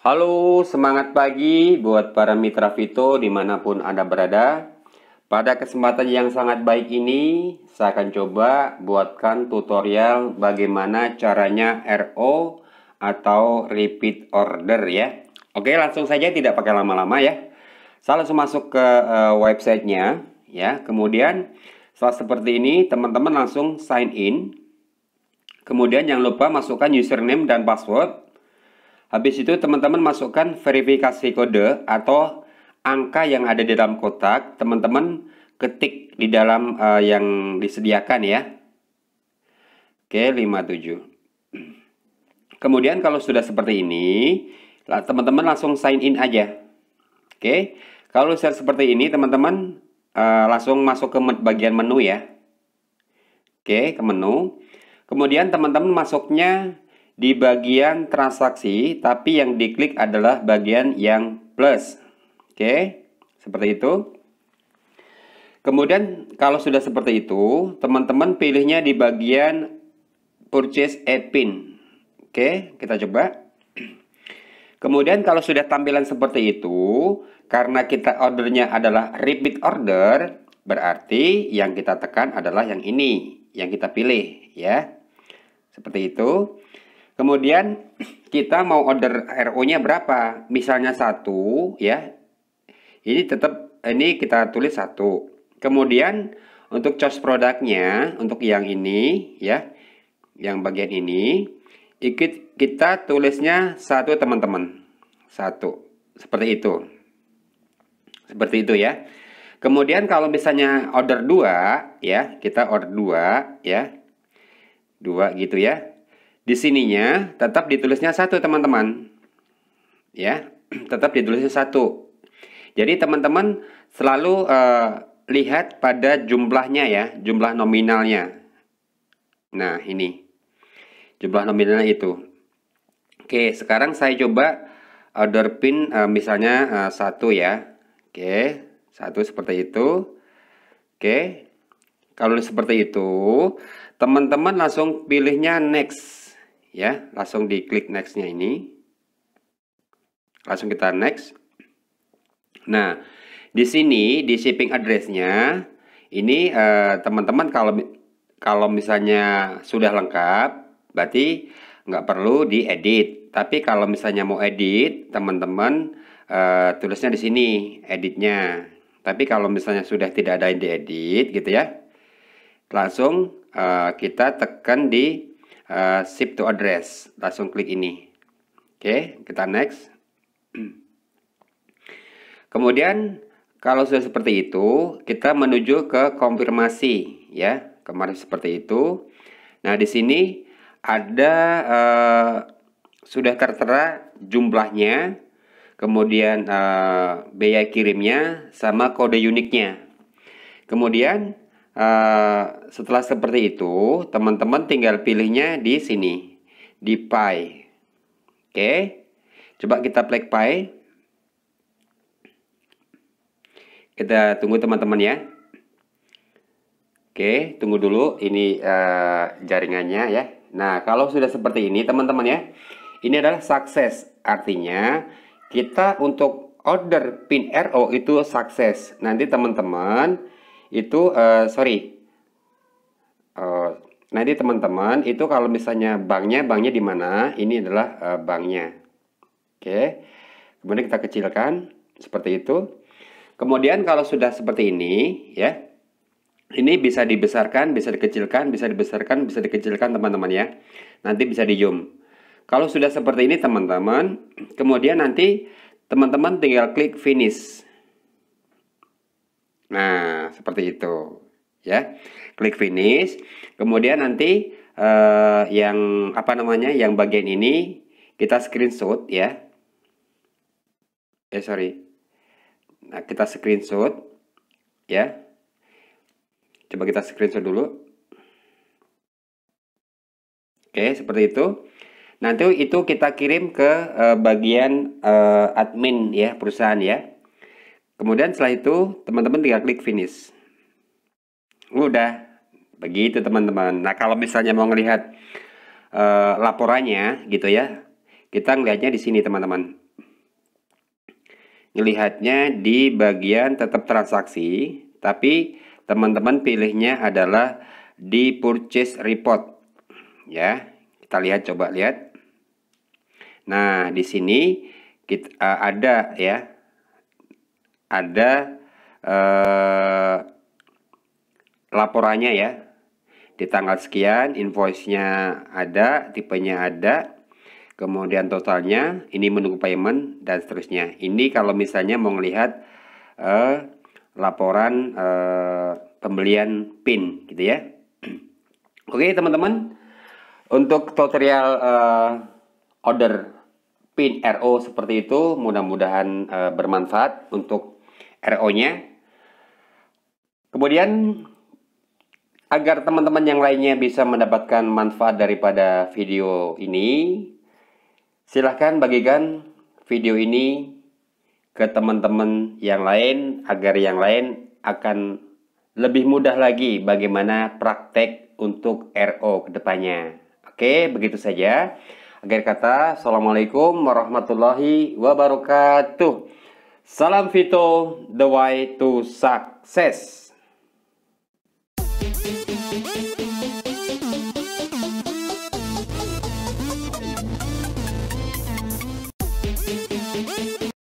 Halo, semangat pagi buat para mitra Vito di mana pun Anda berada. Pada kesempatan yang sangat baik ini, saya akan coba buatkan tutorial bagaimana caranya RO atau repeat order ya. Oke, langsung saja tidak pakai lama-lama ya. Saya langsung masuk ke uh, websitenya ya. Kemudian setelah seperti ini, teman-teman langsung sign in. Kemudian jangan lupa masukkan username dan password Habis itu teman-teman masukkan verifikasi kode atau angka yang ada di dalam kotak, teman-teman ketik di dalam uh, yang disediakan ya. Oke, 57. Kemudian kalau sudah seperti ini, teman-teman langsung sign in aja. Oke. Kalau sudah seperti ini, teman-teman uh, langsung masuk ke bagian menu ya. Oke, ke menu. Kemudian teman-teman masuknya di bagian transaksi, tapi yang diklik adalah bagian yang plus. Oke, seperti itu. Kemudian kalau sudah seperti itu, teman-teman pilihnya di bagian purchase a pin. Oke, kita coba. Kemudian kalau sudah tampilan seperti itu, karena kita ordernya adalah repeat order, berarti yang kita tekan adalah yang ini, yang kita pilih ya. Seperti itu. Kemudian kita mau order RO-nya berapa? Misalnya satu, ya. Ini tetap ini kita tulis satu. Kemudian untuk choice produknya untuk yang ini, ya, yang bagian ini, ikut kita tulisnya satu teman-teman, satu, seperti itu, seperti itu ya. Kemudian kalau misalnya order dua, ya, kita order dua, ya, dua gitu ya di sininya tetap ditulisnya satu teman-teman. Ya, tetap ditulisnya satu. Jadi teman-teman selalu uh, lihat pada jumlahnya ya, jumlah nominalnya. Nah, ini. Jumlah nominalnya itu. Oke, sekarang saya coba order pin uh, misalnya uh, satu ya. Oke, satu seperti itu. Oke, kalau seperti itu, teman-teman langsung pilihnya next ya langsung diklik nextnya ini. Langsung kita next. Nah di sini di shipping addressnya ini eh, teman-teman uh, kalau kalau misalnya sudah lengkap berarti nggak perlu diedit. Tapi kalau misalnya mau edit teman-teman uh, tulisnya di sini editnya. Tapi kalau misalnya sudah tidak ada yang diedit gitu ya langsung uh, kita tekan di uh, ship to address. Langsung klik ini. Oke kita next. Kemudian kalau sudah seperti itu kita menuju ke konfirmasi ya. Kemarin seperti itu. Nah di sini ada uh, sudah tertera jumlahnya kemudian uh, biaya kirimnya sama kode uniknya. Kemudian Uh, setelah seperti itu, teman-teman tinggal pilihnya di sini, di Pi. Oke, coba kita play Pi. Kita tunggu teman-teman ya. Oke, tunggu dulu ini uh, jaringannya ya. Nah, kalau sudah seperti ini teman-teman ya, ini adalah sukses. Artinya kita untuk order pin RO itu sukses. Nanti teman-teman itu uh, sorry. Uh, nanti teman-teman itu kalau misalnya banknya banknya di mana? Ini adalah uh, banknya. Oke. Kemudian kita kecilkan seperti itu. Kemudian kalau sudah seperti ini ya ini bisa dibesarkan bisa dikecilkan bisa dibesarkan bisa dikecilkan teman-teman ya. Nanti bisa di zoom kalau sudah seperti ini teman-teman kemudian nanti teman-teman tinggal klik finish Nah, seperti itu. Ya. Klik finish. Kemudian nanti uh, yang apa namanya? Yang bagian ini kita screenshot ya. Eh sorry. Nah, kita screenshot ya. Coba kita screenshot dulu. Oke, seperti itu. Nanti itu kita kirim ke uh, bagian uh, admin ya perusahaan ya. Kemudian setelah itu teman-teman tinggal klik finish. Udah, begitu teman-teman. Nah kalau misalnya mau ngelihat uh, laporannya gitu ya, kita ngelihatnya di sini teman-teman. melihatnya di bagian tetap transaksi, tapi teman-teman pilihnya adalah di purchase report. Ya, kita lihat coba lihat. Nah, di sini kita uh, ada ya. Ada uh, laporannya ya. Di tanggal sekian invoice-nya ada, tipenya ada, kemudian totalnya, ini menunggu payment dan seterusnya. Ini kalau misalnya mau melihat uh, laporan uh, pembelian PIN gitu ya. Oke teman-teman, untuk tutorial uh, order PIN RO seperti itu mudah-mudahan uh, bermanfaat untuk RO-nya. Kemudian agar teman-teman yang lainnya bisa mendapatkan manfaat daripada video ini, Silahkan bagikan video ini ke teman-teman yang lain agar yang lain akan lebih mudah lagi bagaimana praktek untuk RO ke depannya. Oke, begitu saja. Agar kata, Assalamualaikum warahmatullahi wabarakatuh. Salam Vito, the way to success.